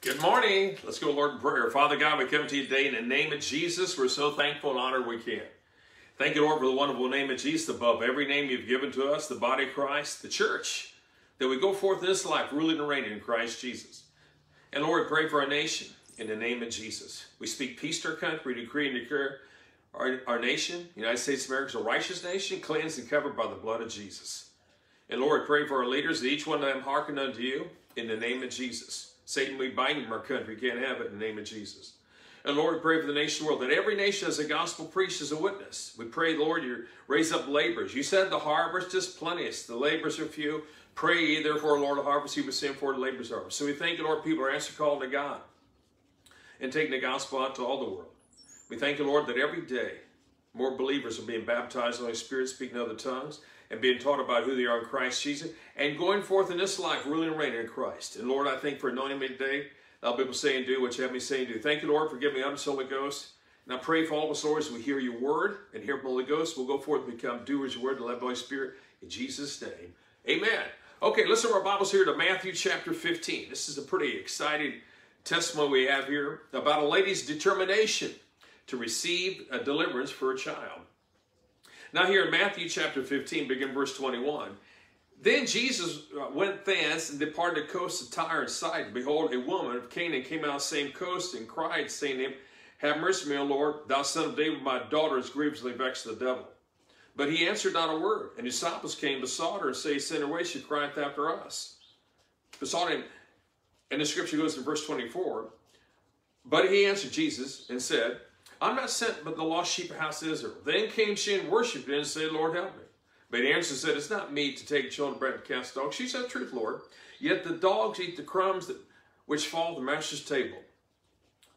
Good morning. Let's go, Lord, in prayer. Father God, we come to you today in the name of Jesus. We're so thankful and honored we can. Thank you, Lord, for the wonderful name of Jesus above every name you've given to us, the body of Christ, the church, that we go forth in this life ruling and reigning in Christ Jesus. And Lord, pray for our nation in the name of Jesus. We speak peace to our country, decree and declare our, our nation, United States of America, is a righteous nation, cleansed and covered by the blood of Jesus. And Lord, pray for our leaders, that each one of them hearken unto you in the name of Jesus. Satan, we bind him our country. Can't have it in the name of Jesus. And Lord, we pray for the nation world, that every nation has a gospel preached as a witness. We pray, Lord, you raise up laborers. You said the harvest is plenteous, the laborers are few. Pray ye, therefore, Lord, the harvest, you will send for the laborers are. So we thank you, Lord, people are answering call to God and taking the gospel out to all the world. We thank you, Lord, that every day more believers are being baptized in the Holy Spirit, speaking other tongues and being taught about who they are in Christ Jesus, and going forth in this life, ruling and reigning in Christ. And Lord, I thank for anointing me today. I'll be able to say and do what you have me say and do. Thank you, Lord, for giving me up Holy Ghost. And I pray for all of us, Lord, as we hear your word and hear the Holy Ghost, we'll go forth and become doers of your word and led by the Holy Spirit. In Jesus' name, amen. Okay, let's our Bibles here to Matthew chapter 15. This is a pretty exciting testimony we have here about a lady's determination to receive a deliverance for a child. Now, here in Matthew chapter 15, begin verse 21. Then Jesus uh, went thence and departed the coast of Tyre and Sidon. Behold, a woman of Canaan came out of the same coast and cried, saying to him, Have mercy, on me, O Lord, thou son of David, my daughter is grievously vexed the devil. But he answered not a word. And his disciples came, besought her, and say, Send her away, she crieth after us. Besought him, and the scripture goes in verse 24. But he answered Jesus and said, I'm not sent but the lost sheep of house Israel. Then came she and worshipped and said, Lord, help me. But he said, It's not meet to take children bread and cast dogs. She said, Truth, Lord. Yet the dogs eat the crumbs that, which fall the master's table.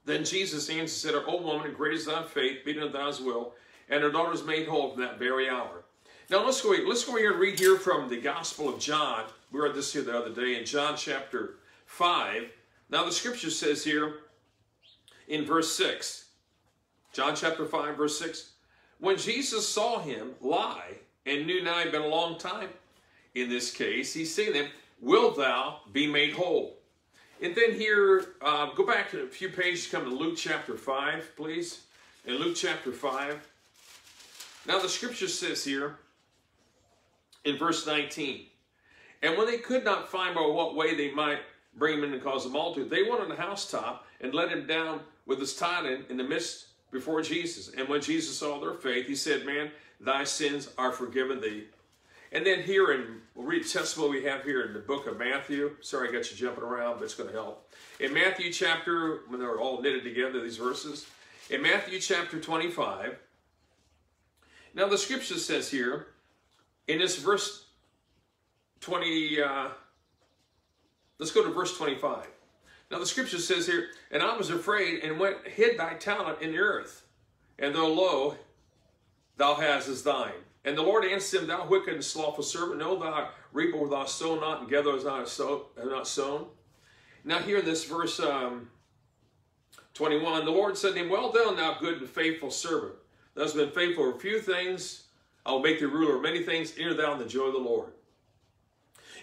Then Jesus answered and said, O woman, great is thy faith, be unto thy will. And her daughter was made whole from that very hour. Now let's go, let's go here and read here from the Gospel of John. We read this here the other day in John chapter 5. Now the scripture says here in verse 6, John chapter 5, verse 6. When Jesus saw him lie and knew now he had been a long time in this case, he said to him, Wilt thou be made whole? And then here, uh, go back a few pages, come to Luke chapter 5, please. In Luke chapter 5. Now the scripture says here in verse 19, And when they could not find by what way they might bring him in and cause the multitude, they went on the housetop and let him down with his tiding in the midst before Jesus. And when Jesus saw their faith, he said, Man, thy sins are forgiven thee. And then here in, we'll read testimony we have here in the book of Matthew. Sorry I got you jumping around, but it's going to help. In Matthew chapter, when they're all knitted together, these verses, in Matthew chapter 25, now the scripture says here, in this verse 20, uh, let's go to verse 25. Now the scripture says here, and I was afraid and went hid thy talent in the earth, and though lo, thou hast is thine. And the Lord answered him, Thou wicked and slothful servant, know thou reap where thou sow not, and gather as thou hast not sown. Now here in this verse um, 21, the Lord said to him, Well done, thou good and faithful servant. Thou hast been faithful over a few things, I will make thee ruler of many things. Enter thou in the joy of the Lord.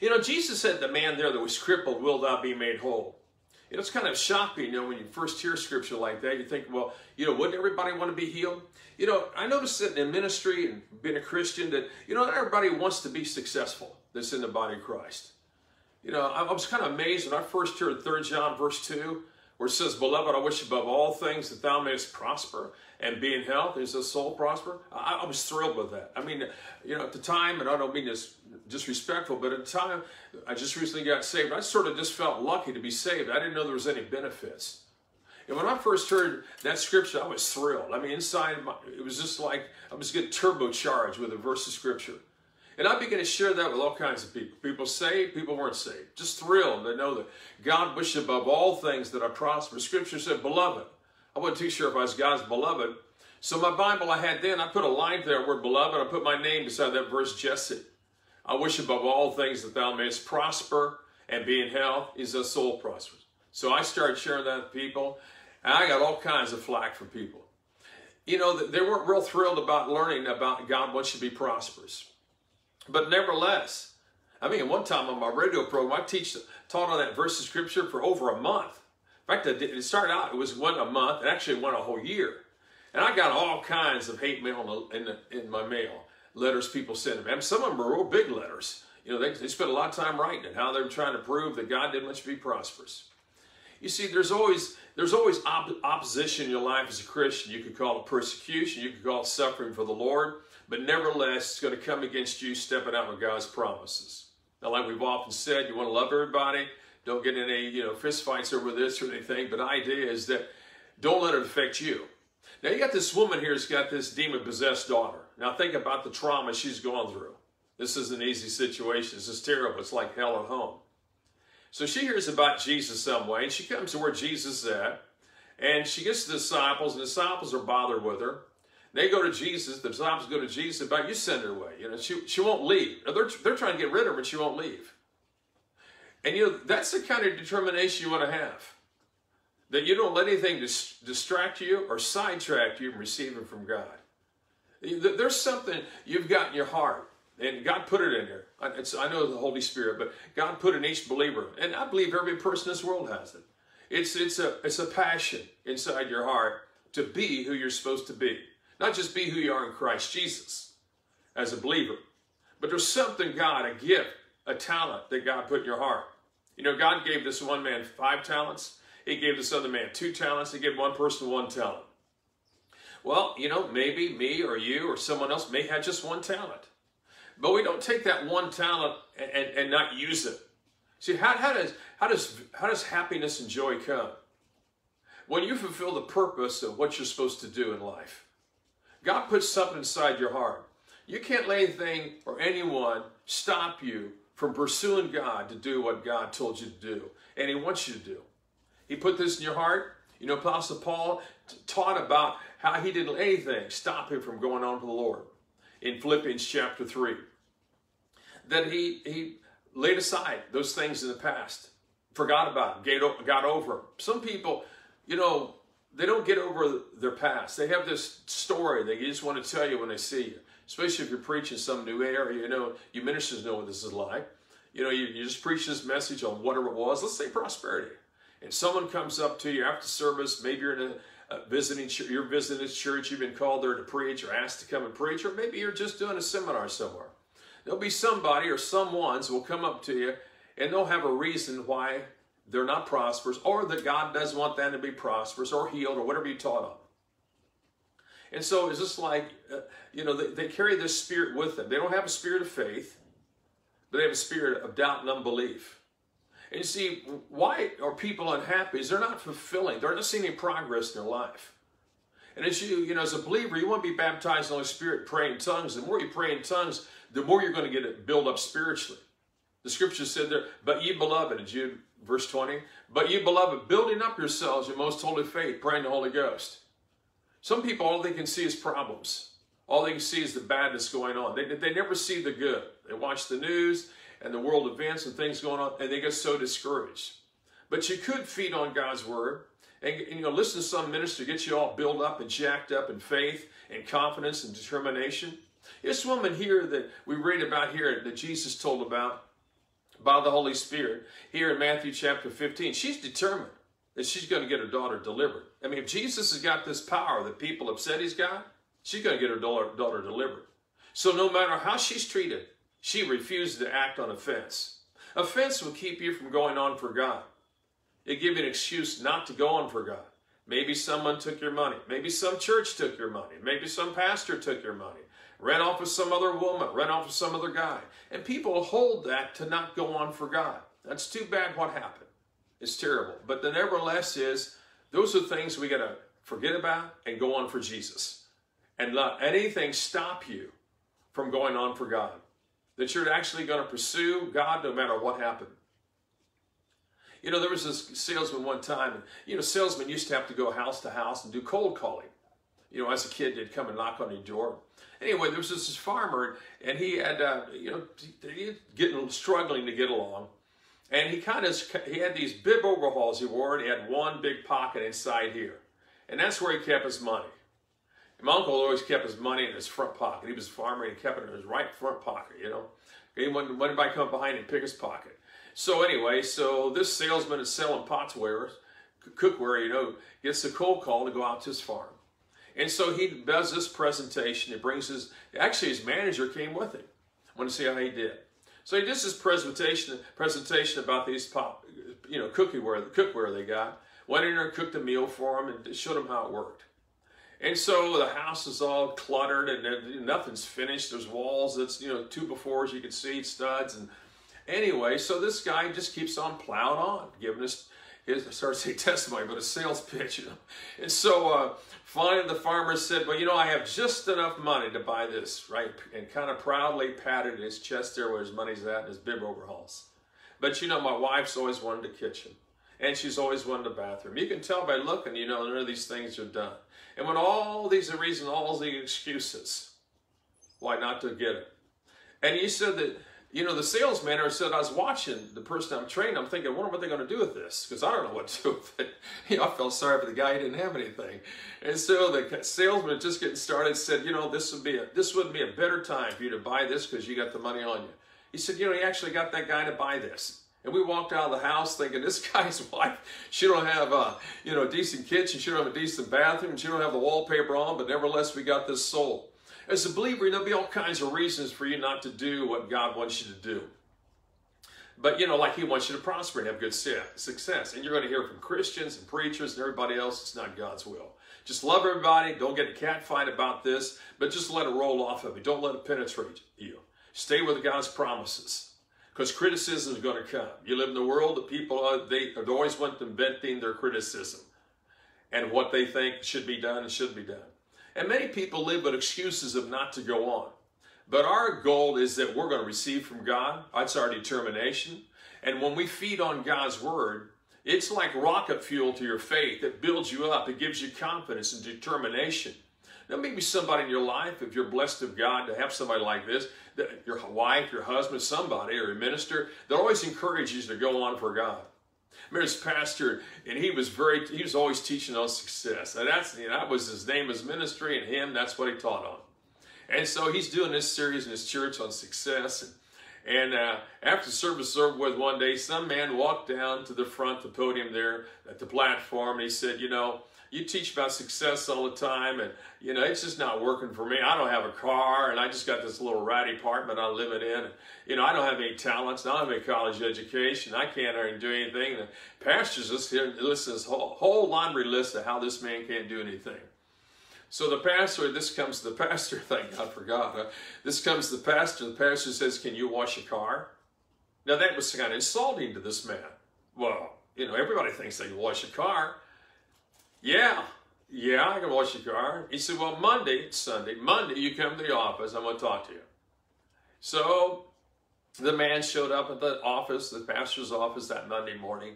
You know, Jesus said the man there that was crippled, Will thou be made whole? You know, it's kind of shocking, you know, when you first hear scripture like that, you think, well, you know, wouldn't everybody want to be healed? You know, I noticed that in ministry and being a Christian that, you know, everybody wants to be successful that's in the body of Christ. You know, I, was kind of amazed when I first heard 3 John verse 2, where it says, Beloved, I wish above all things that thou mayest prosper and be in health, as the soul prosper. I, I, was thrilled with that. I mean, you know, at the time, and I don't mean this disrespectful, but at the time, I just recently got saved. I sort of just felt lucky to be saved. I didn't know there was any benefits. And when I first heard that scripture, I was thrilled. I mean, inside, my, it was just like I was getting turbocharged with a verse of scripture. And I began to share that with all kinds of people. People saved, people weren't saved. Just thrilled to know that God wished above all things that I prosper. Scripture said, beloved. I wasn't too sure if I was God's beloved. So my Bible I had then, I put a line there word beloved. I put my name beside that verse, Jesse. I wish above all things that thou mayest prosper and be in health is thy soul prosperous. So I started sharing that with people, and I got all kinds of flack from people. You know, they weren't real thrilled about learning about God wants to be prosperous. But nevertheless, I mean, one time on my radio program, I teach, taught on that verse of scripture for over a month. In fact, it started out, it was one a month, it actually went a whole year. And I got all kinds of hate mail in, the, in my mail, letters people sent me. And some of them were real big letters. You know, they, they spent a lot of time writing it, how they're trying to prove that God didn't want you to be prosperous. You see, there's always there's always op- opposition in your life as a Christian. You could call it persecution, you could call it suffering for the Lord, but nevertheless, it's going to come against you stepping out with God's promises. Now, like we've often said, you want to love everybody. Don't get any you know fist fights over this or anything. But the idea is that don't let it affect you. Now you got this woman here who's got this demon possessed daughter. Now think about the trauma she's gone through. This is an easy situation. This is terrible. It's like hell at home. So she hears about Jesus some way, and she comes to where Jesus is at, and she gets the disciples, and the disciples are bothered with her. They go to Jesus, the disciples go to Jesus about you send her away. You know, she, she won't leave. They're, they're trying to get rid of her, but she won't leave. And you know, that's the kind of determination you want to have. That you don't let anything dis- distract you or sidetrack you from receiving from God. There's something you've got in your heart and God put it in there. It's, I know the Holy Spirit, but God put in each believer. And I believe every person in this world has it. It's, it's, a, it's a passion inside your heart to be who you're supposed to be. Not just be who you are in Christ Jesus as a believer, but there's something God, a gift, a talent that God put in your heart. You know, God gave this one man five talents. He gave this other man two talents. He gave one person one talent. Well, you know, maybe me or you or someone else may have just one talent. But we don't take that one talent and, and, and not use it. See, how, how, does, how, does, how does happiness and joy come? When you fulfill the purpose of what you're supposed to do in life. God puts something inside your heart. You can't let anything or anyone stop you from pursuing God to do what God told you to do and He wants you to do. He put this in your heart. You know, Apostle Paul taught about how he didn't let anything stop him from going on to the Lord in Philippians chapter 3 that he, he laid aside those things in the past, forgot about them, got over them. Some people, you know, they don't get over their past. They have this story they just want to tell you when they see you, especially if you're preaching some new area. You know, you ministers know what this is like. You know, you, you just preach this message on whatever it was. Let's say prosperity. And someone comes up to you after service, maybe you're in a uh, visiting you're visiting a church, you've been called there to preach or asked to come and preach, or maybe you're just doing a seminar somewhere. There'll be somebody or someone's will come up to you and they'll have a reason why they're not prosperous or that God doesn't want them to be prosperous or healed or whatever you taught them. And so it's just like, uh, you know, they, they carry this spirit with them. They don't have a spirit of faith, but they have a spirit of doubt and unbelief. And you see, why are people unhappy? Is they're not fulfilling, they're not seeing any progress in their life. And as you, you know, as a believer, you want to be baptized in the Holy Spirit, pray in tongues. The more you pray in tongues, the more you're going to get it build up spiritually. The scripture said there, but ye beloved, in Jude verse 20, but you beloved, building up yourselves in most holy faith, praying the Holy Ghost. Some people, all they can see is problems. All they can see is the badness going on. They, they never see the good. They watch the news and the world events and things going on, and they get so discouraged. But you could feed on God's word and, and, you know listen to some minister get you all built up and jacked up in faith and confidence and determination. This woman here that we read about here that Jesus told about by the Holy Spirit here in Matthew chapter 15, she's determined that she's going to get her daughter delivered. I mean, if Jesus has got this power that people have said he's got, she's going to get her daughter, daughter delivered. So no matter how she's treated, she refuses to act on offense. Offense will keep you from going on for God. It give you an excuse not to go on for God. Maybe someone took your money. Maybe some church took your money. Maybe some pastor took your money. Ran off with some other woman. Ran off with some other guy. And people hold that to not go on for God. That's too bad what happened. It's terrible. But the nevertheless is, those are things we got to forget about and go on for Jesus. And let anything stop you from going on for God that you're actually going to pursue God no matter what happened. You know, there was this salesman one time, and, you know, salesmen used to have to go house to house and do cold calling. You know, as a kid, they'd come and knock on your door. Anyway, there was this farmer, and he had, uh, you know, he getting struggling to get along. And he kind of, he had these bib overalls he wore, and he had one big pocket inside here. And that's where he kept his money. My uncle always kept his money in his front pocket. He was a farmer and he kept it in his right front pocket, you know. He wouldn't, anybody come behind and pick his pocket. So anyway, so this salesman is selling potswares, cookware, you know, gets a cold call to go out to his farm. And so he does this presentation. He brings his, actually his manager came with him. I want to see how he did. So he does this presentation, presentation about these pop, you know, cookware, cookware they got. Went in there and cooked a meal for him and showed him how it worked. And so the house is all cluttered and nothing's finished. There's walls that's, you know, two befores you can see, studs. And anyway, so this guy just keeps on plowing on, giving us his, I started to say testimony, but a sales pitch. You know? And so uh, finally the farmer said, well, you know, I have just enough money to buy this, right? And kind of proudly patted his chest there where his money's at and his bib overhauls. But you know, my wife's always wanted a kitchen. And she's always wanted a bathroom. You can tell by looking, you know, none of these things are done. And when all these are reasons, all the excuses, why not to get it? And he said that, you know, the salesman said, I was watching the person I'm training, I'm thinking, I wonder what they're going to do with this, because I don't know what to do with it. You know, I felt sorry for the guy, he didn't have anything. And so the salesman just getting started said, you know, this would be a, this would be a better time for you to buy this because you got the money on you. He said, you know, he actually got that guy to buy this. And we walked out of the house thinking, this guy's wife, she don't have a, you know, a decent kitchen, she don't have a decent bathroom, she don't have the wallpaper on, but nevertheless, we got this soul. As a believer, there'll be all kinds of reasons for you not to do what God wants you to do. But, you know, like he wants you to prosper and have good success. And you're going to hear from Christians and preachers and everybody else, it's not God's will. Just love everybody. Don't get a cat fight about this, but just let it roll off of you. Don't let it penetrate you. Stay with God's promises because criticism is going to come. You live in the world the people are, they, they always want them venting their criticism and what they think should be done and should be done. And many people live with excuses of not to go on. But our goal is that we're going to receive from God. That's our determination. And when we feed on God's word, it's like rocket fuel to your faith. that builds you up. It gives you confidence and determination. Now, maybe somebody in your life, if you're blessed of God to have somebody like this, your wife, your husband, somebody, or a minister, that always encourages you to go on for God. This pastor, and he was very, he was always teaching on success. And that's, you know, that was his name, his ministry, and him, that's what he taught on. And so he's doing this series in his church on success. And, and uh, after service over with one day, some man walked down to the front, the podium there at the platform, and he said, you know, you teach about success all the time and you know it's just not working for me i don't have a car and i just got this little ratty apartment i'm living in you know i don't have any talents i don't have any college education i can't even do anything and the pastor's just here listen this whole, whole laundry list of how this man can't do anything so the pastor, this comes the pastor, thank God for God. Huh? This comes the pastor, the pastor says, Can you wash a car? Now that was kind of insulting to this man. Well, you know, everybody thinks they can wash a car. Yeah, yeah, I can wash your car. He said, well, Monday, it's Sunday. Monday, you come to the office. I'm going to talk to you. So the man showed up at the office, the pastor's office that Monday morning.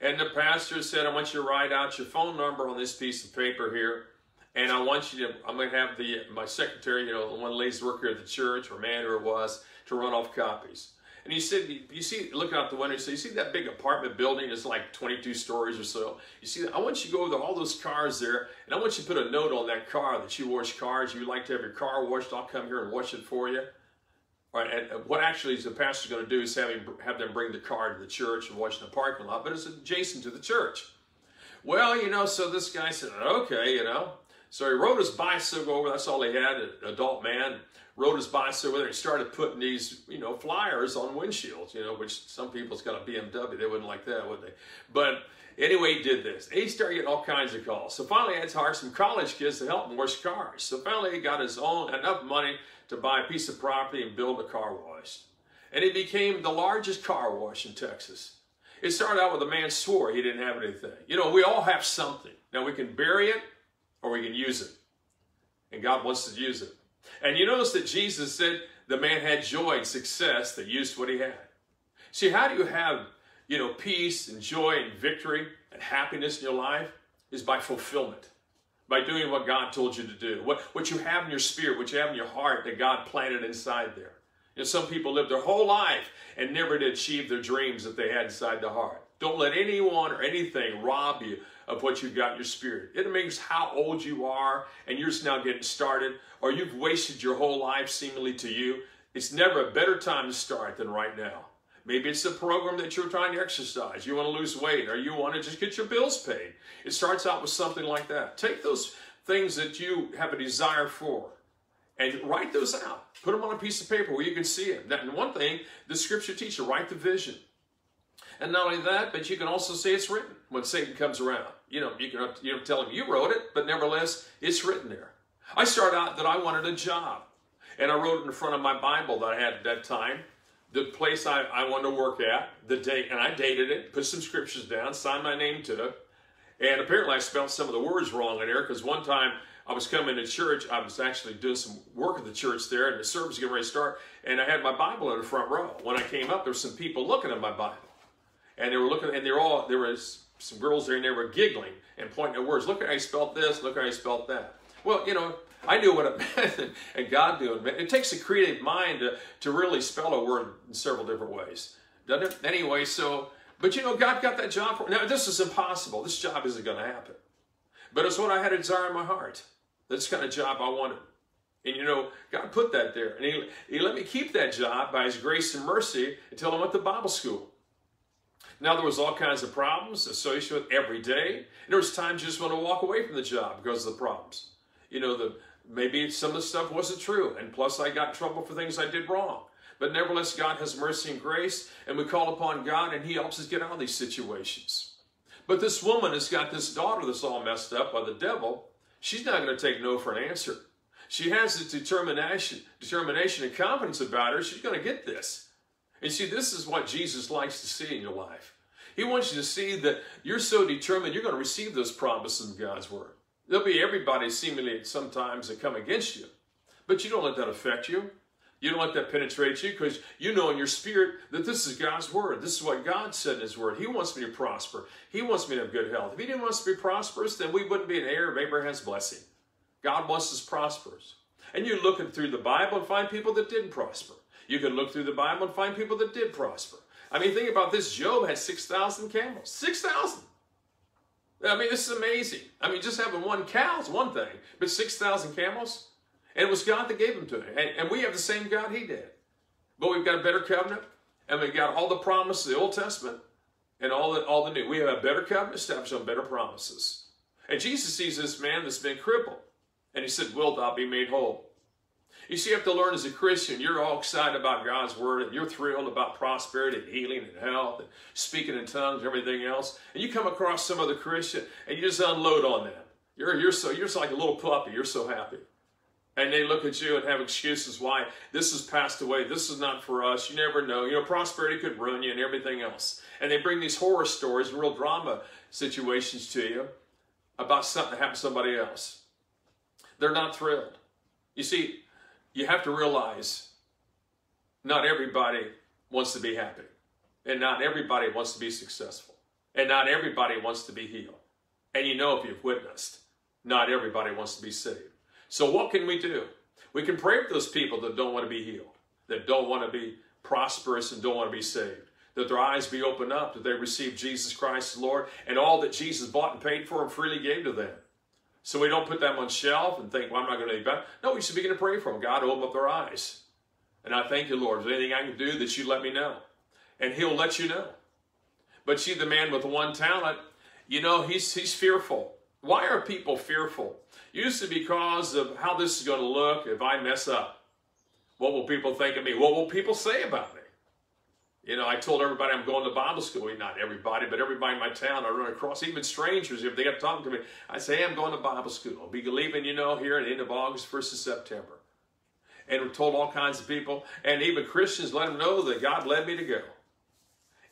And the pastor said, I want you to write out your phone number on this piece of paper here. And I want you to, I'm going to have the my secretary, you know, one the ladies work here at the church, or man, or it was, to run off copies. And he said, you see, looking out the window, you see that big apartment building is like 22 stories or so. You see, I want you to go over all those cars there, and I want you to put a note on that car that you wash cars. You like to have your car washed. I'll come here and wash it for you. All right, and what actually the pastor's going to do is have, him, have them bring the car to the church and wash in the parking lot, but it's adjacent to the church. Well, you know, so this guy said, okay, you know. So he rode his bicycle over. That's all he had, an adult man rode his bicycle there and started putting these, you know, flyers on windshields, you know, which some people's got a BMW. They wouldn't like that, would they? But anyway, he did this. He started getting all kinds of calls. So finally, he had to hire some college kids to help him wash cars. So finally, he got his own, enough money to buy a piece of property and build a car wash. And he became the largest car wash in Texas. It started out with a man swore he didn't have anything. You know, we all have something. Now, we can bury it or we can use it. And God wants to use it. And you notice that Jesus said the man had joy and success that used what he had. See, how do you have, you know, peace and joy and victory and happiness in your life? Is by fulfillment, by doing what God told you to do. What, what you have in your spirit, what you have in your heart that God planted inside there. You know, some people live their whole life and never did achieve their dreams that they had inside the heart. Don't let anyone or anything rob you of what you've got in your spirit. It matters how old you are and you're just now getting started, or you've wasted your whole life seemingly to you. It's never a better time to start than right now. Maybe it's the program that you're trying to exercise. You want to lose weight or you want to just get your bills paid. It starts out with something like that. Take those things that you have a desire for and write those out. Put them on a piece of paper where you can see it. And one thing, the scripture teacher, write the vision. And not only that, but you can also say it's written when Satan comes around. You know, you can you know tell him you wrote it, but nevertheless, it's written there. I started out that I wanted a job. And I wrote it in front of my Bible that I had at that time, the place I, I wanted to work at, the date, and I dated it, put some scriptures down, signed my name to it. And apparently I spelled some of the words wrong in there because one time I was coming to church, I was actually doing some work at the church there, and the service was getting ready to start, and I had my Bible in the front row. When I came up, there were some people looking at my Bible. And they were looking, and they're all, there was some girls there, and they were giggling and pointing at words. Look how I spelled this, look how I spelled that. Well, you know, I knew what it meant, and God knew it. It takes a creative mind to, to really spell a word in several different ways, doesn't it? Anyway, so, but you know, God got that job for Now, this is impossible. This job isn't going to happen. But it's what I had a desire in my heart. That's the kind of job I wanted. And you know, God put that there. And he, he let me keep that job by His grace and mercy until I went to Bible school. Now, there was all kinds of problems associated with every day. And there was times you just want to walk away from the job because of the problems. You know, the maybe some of the stuff wasn't true. And plus, I got in trouble for things I did wrong. But nevertheless, God has mercy and grace, and we call upon God, and He helps us get out of these situations. But this woman has got this daughter that's all messed up by the devil. She's not going to take no for an answer. She has this determination, determination and confidence about her. She's going to get this. And see, this is what Jesus likes to see in your life. He wants you to see that you're so determined you're going to receive those promises of God's Word. There'll be everybody seemingly sometimes that come against you. But you don't let that affect you. You don't let that penetrate you because you know in your spirit that this is God's word. This is what God said in His word. He wants me to prosper. He wants me to have good health. If He didn't want us to be prosperous, then we wouldn't be an heir of Abraham's blessing. God wants us prosperous. And you're looking through the Bible and find people that didn't prosper. You can look through the Bible and find people that did prosper. I mean, think about this. Job had 6,000 camels. 6,000. I mean, this is amazing. I mean, just having one cow is one thing, but 6,000 camels? And it was God that gave them to him. And, and, we have the same God he did. But we've got a better covenant, and we've got all the promises of the Old Testament and all the, all the new. We have a better covenant established on better promises. And Jesus sees this man that's been crippled. And he said, Will thou be made whole? You see, you have to learn as a Christian, you're all excited about God's word and you're thrilled about prosperity and healing and health and speaking in tongues and everything else. And you come across some other Christian and you just unload on them. You're, you're, so, you're like a little puppy. You're so happy. And they look at you and have excuses why this has passed away. This is not for us. You never know. You know, prosperity could ruin you and everything else. And they bring these horror stories, real drama situations to you about something that happened to somebody else. They're not thrilled. You see, you have to realize not everybody wants to be happy, and not everybody wants to be successful, and not everybody wants to be healed. And you know, if you've witnessed, not everybody wants to be saved. So, what can we do? We can pray for those people that don't want to be healed, that don't want to be prosperous and don't want to be saved. That their eyes be opened up, that they receive Jesus Christ as Lord, and all that Jesus bought and paid for and freely gave to them. So we don't put them on shelf and think, well, I'm not going to be better. No, we should begin to pray for them. God, open up their eyes. And I thank you, Lord. Is there anything I can do that you let me know? And he'll let you know. But see, the man with the one talent, you know, he's, he's fearful. Why are people fearful? Usually because of how this is going to look if I mess up. What will people think of me? What will people say about me? You know, I told everybody I'm going to Bible school. Not everybody, but everybody in my town I run across, even strangers, if they got talking to me, I say, hey, I'm going to Bible school. I'll be leaving, you know, here at the end of August, 1st of September. And we told all kinds of people, and even Christians let them know that God led me to go.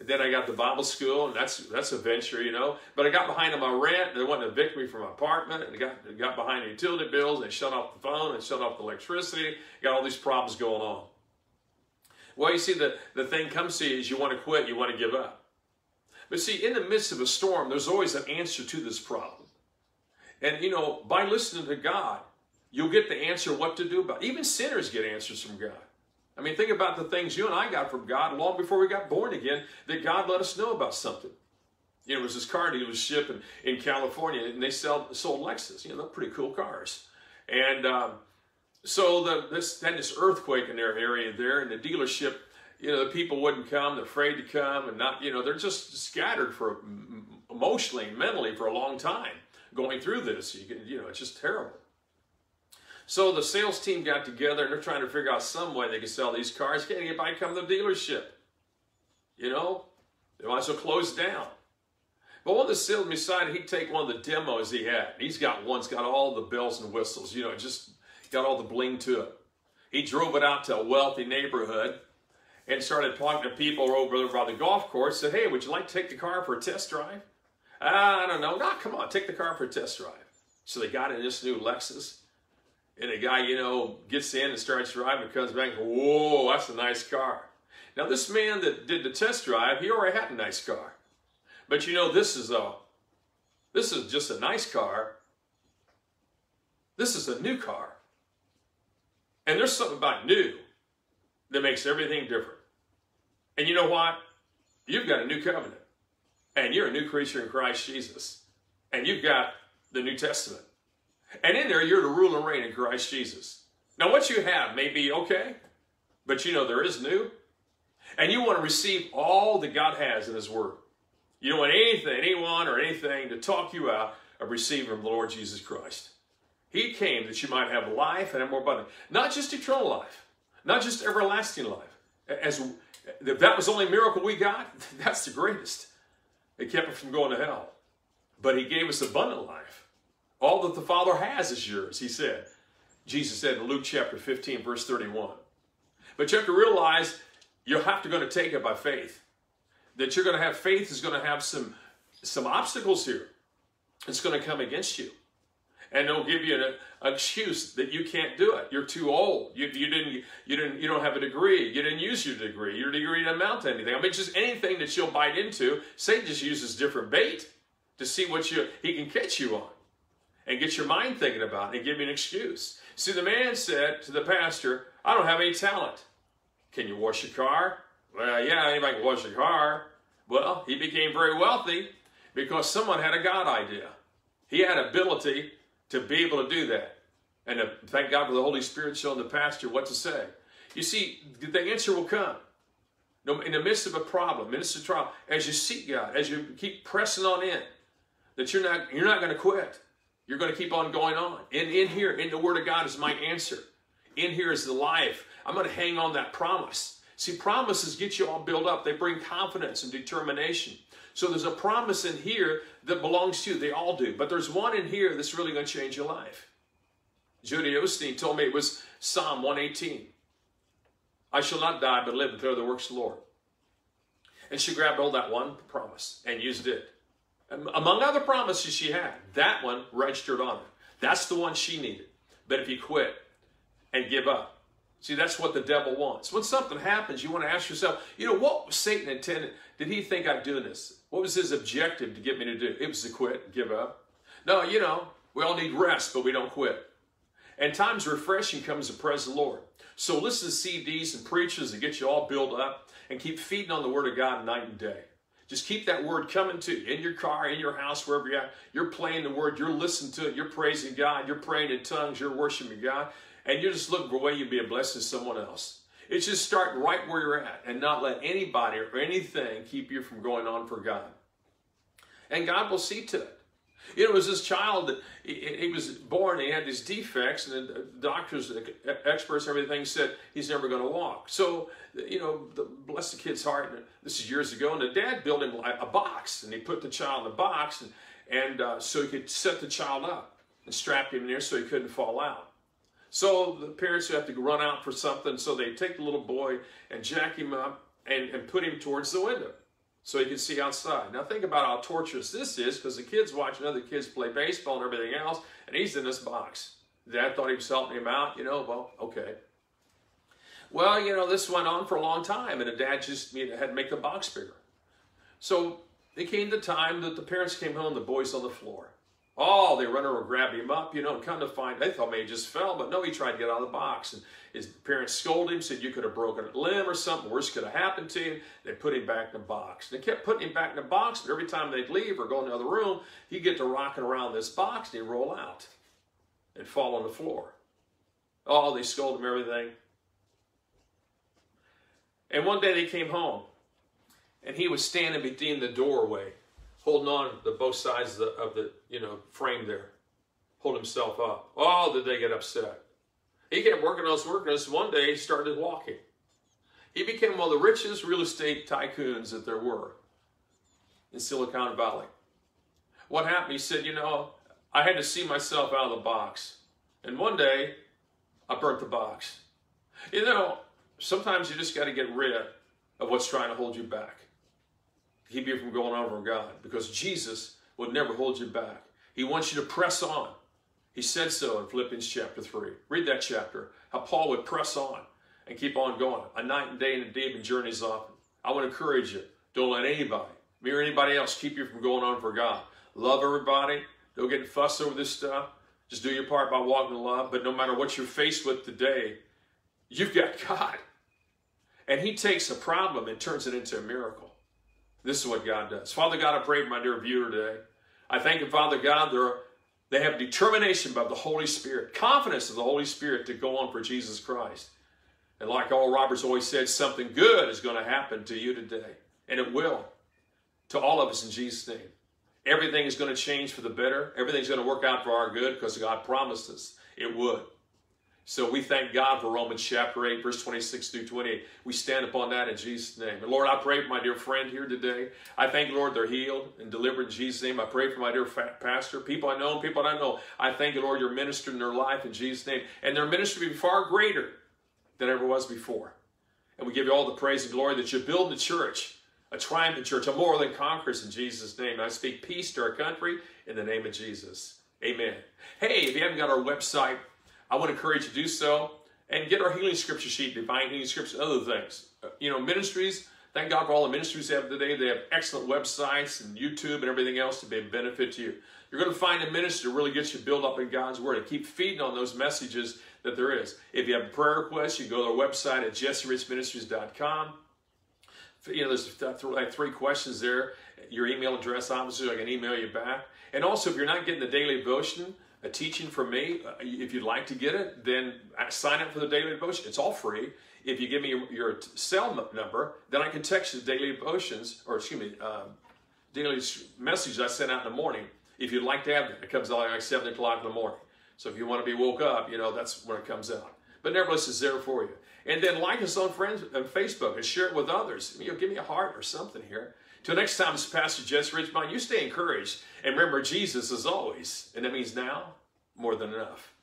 And then I got to Bible school, and that's that's a venture, you know. But I got behind on my rent, and they wanted to evict me from my apartment, and got, got behind the utility bills, and shut off the phone, and shut off the electricity, got all these problems going on. Well, you see, the, the thing comes to you is you want to quit, you want to give up. But see, in the midst of a storm, there's always an answer to this problem. And, you know, by listening to God, you'll get the answer what to do about it. Even sinners get answers from God. I mean, think about the things you and I got from God long before we got born again that God let us know about something. You know, it was this car dealership in, in California, and they sell, sold Lexus. You know, they're pretty cool cars. And um, so the, this had this earthquake in their area there, and the dealership you know, the people wouldn't come, they're afraid to come, and not, you know, they're just scattered for emotionally and mentally for a long time going through this. You can, you know, it's just terrible. So the sales team got together and they're trying to figure out some way they can sell these cars. Can't anybody come to the dealership? You know, they might as well close down. But one of the salesmen decided he'd take one of the demos he had. He's got one's got all the bells and whistles, you know, just got all the bling to it. He drove it out to a wealthy neighborhood and started talking to people over by the golf course. Said, "Hey, would you like to take the car for a test drive?" Ah, I don't know. No, come on, take the car for a test drive. So they got in this new Lexus, and the guy, you know, gets in and starts driving, comes back, whoa, that's a nice car. Now this man that did the test drive, he already had a nice car. But you know, this is a, this is just a nice car. This is a new car. And there's something about new that makes everything different. And you know what? You've got a new covenant. And you're a new creature in Christ Jesus. And you've got the New Testament. And in there, you're to rule and reign in Christ Jesus. Now, what you have may be okay, but you know there is new. And you want to receive all that God has in His Word. You don't want anything, anyone, or anything to talk you out of receiving from the Lord Jesus Christ. He came that you might have life and have more abundant. Not just eternal life, not just everlasting life. As if that was the only miracle we got, that's the greatest. It kept us from going to hell. But he gave us abundant life. All that the Father has is yours, he said. Jesus said in Luke chapter 15, verse 31. But you have to realize you'll have to going to take it by faith. That you're going to have faith is going to have some, some obstacles here. It's going to come against you and they'll give you an, an, excuse that you can't do it. You're too old. You, you didn't. You didn't. You don't have a degree. You didn't use your degree. Your degree didn't amount to anything. I mean, just anything that you'll bite into. Satan just uses different bait to see what you he can catch you on, and get your mind thinking about it and give you an excuse. See, the man said to the pastor, "I don't have any talent. Can you wash your car? Well, yeah, anybody can wash your car. Well, he became very wealthy because someone had a God idea. He had ability to be able to do that. And to thank God for the Holy Spirit showing the pastor what to say. You see, the answer will come. In the midst of a problem, midst of trial, as you seek God, as you keep pressing on in, that you're not you're not going to quit. You're going to keep on going on. And in here, in the Word of God is my answer. In here is the life. I'm going to hang on that promise. See, promises get you all built up. They bring confidence and determination. So there's a promise in here that belongs to you. They all do. But there's one in here that's really going to change your life. Judy Osteen told me it was Psalm 118. I shall not die, but live and declare the works of the Lord. And she grabbed hold that one promise and used it. Among other promises she had, that one registered on her. That's the one she needed. But if you quit and give up, See, that's what the devil wants. When something happens, you want to ask yourself, you know, what was Satan intended? Did he think I'd do this? What was his objective to get me to do? It was to quit, give up. No, you know, we all need rest, but we don't quit. And times refreshing comes to praise the Lord. So listen to CDs and preachers that get you all built up and keep feeding on the Word of God night and day. Just keep that word coming to you in your car, in your house, wherever you're at. You're playing the word, you're listening to it, you're praising God, you're praying in tongues, you're worshiping God and you're just looking for a way you'd be a blessing to someone else. It's just start right where you're at and not let anybody or anything keep you from going on for God. And God will see to it. You know, it was this child that he, was born, he had these defects, and the doctors, the experts, everything said he's never going to walk. So, you know, bless the kid's heart. This is years ago, and the dad built him a box, and he put the child in the box, and, and uh, so he could set the child up and strap him in there so he couldn't fall out. So the parents have to run out for something, so they take the little boy and jack him up and, and put him towards the window so he can see outside. Now think about how torturous this is because the kid's watching other kids play baseball and everything else, and he's in this box. Dad thought he was helping him out, you know, well, okay. Well, you know, this went on for a long time, and the dad just you know, had to make the box bigger. So it came the time that the parents came home, the boy's on the floor. Oh, they run over and grab him up, you know, and come to find, they thought maybe he just fell, but no, he tried to get out of the box. And his parents scolded him, said, you could have broken a limb or something, worse could have happened to you. They put him back in the box. And They kept putting him back in the box, but every time they'd leave or go in the other room, he'd get to rocking around this box and he'd roll out and fall on the floor. Oh, they scolded him everything. And one day they came home, and he was standing between the doorway, holding on to both sides of the, of the you know frame there, hold himself up. Oh, did they get upset? He kept working on his working. This one day he started walking. He became one of the richest real estate tycoons that there were in Silicon Valley. What happened? He said, you know, I had to see myself out of the box. And one day, I burnt the box. You know, sometimes you just got to get rid of what's trying to hold you back. Keep you from going over God. Because Jesus would never hold you back. He wants you to press on. He said so in Philippians chapter 3. Read that chapter. How Paul would press on and keep on going. A night and day and a day and journeys often. I want to encourage you. Don't let anybody, me or anybody else, keep you from going on for God. Love everybody. Don't get fussed over this stuff. Just do your part by walking in love. But no matter what you're faced with today, you've got God. And He takes a problem and turns it into a miracle. This is what God does. Father God, I pray for my dear viewer today. I thank you, Father God, they have determination by the Holy Spirit, confidence of the Holy Spirit to go on for Jesus Christ. And like Oral Roberts always said, something good is going to happen to you today. And it will. To all of us in Jesus' name. Everything is going to change for the better. Everything's going to work out for our good because God promised us it would. So we thank God for Romans chapter 8, verse 26 through 28. We stand upon that in Jesus' name. And Lord, I pray for my dear friend here today. I thank Lord they're healed and delivered in Jesus' name. I pray for my dear pastor, people I know and people I don't know. I thank you, Lord, you're ministering in their life in Jesus' name. And their ministry will be far greater than ever was before. And we give you all the praise and glory that you build the church a triumphant church, a more than conquerors in Jesus' name. And I speak peace to our country in the name of Jesus. Amen. Hey, if you haven't got our website, I would encourage you to do so and get our healing scripture sheet, divine healing scripture, other things. Uh, you know, ministries, thank God for all the ministries they have today. They have excellent websites and YouTube and everything else to be a benefit to you. You're going to find a ministry that really gets you built up in God's Word and keep feeding on those messages that there is. If you have a prayer request, you go to our website at jesserichministries.com you know, there's like three questions there. Your email address, obviously, I can email you back. And also, if you're not getting the daily devotion, a teaching from me, uh, if you'd like to get it, then sign up for the daily devotion. It's all free. If you give me your, your cell number, then I can text you the daily devotions, or excuse me, um, daily messages I send out in the morning. If you'd like to have it, it comes out like 7 o'clock in the morning. So if you want to be woke up, you know, that's when it comes out. But nevertheless, it's there for you. And then like us on friends on Facebook and share it with others. You know, give me a heart or something here. Till next time, it's Pastor Jesse Rich. You stay encouraged. And remember, Jesus is always, and that means now, more than enough.